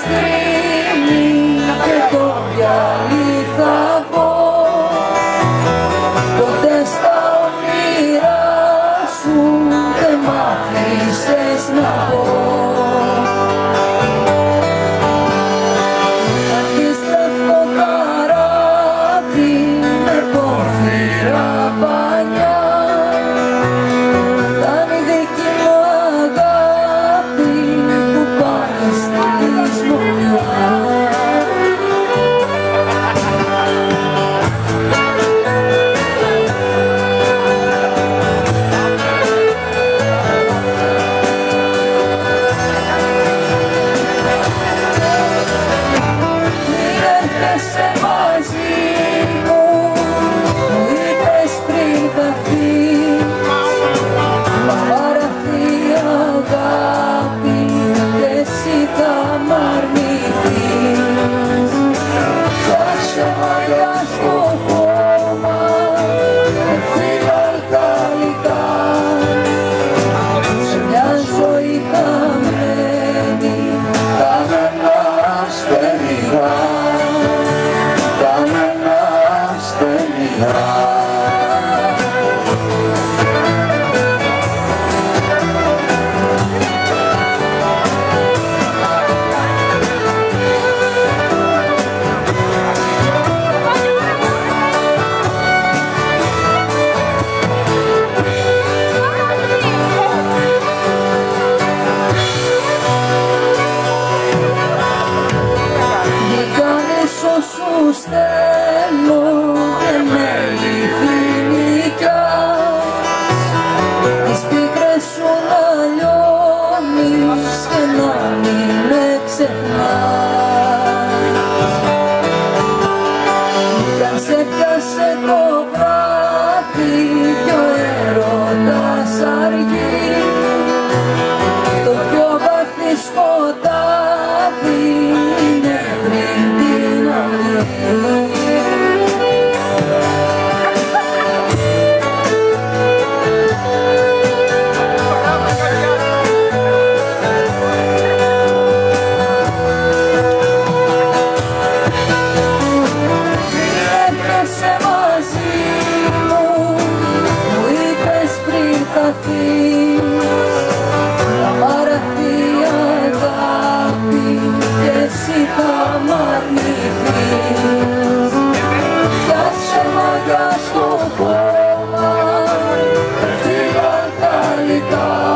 στρέμει και το said no. Canse, canse. glorificar.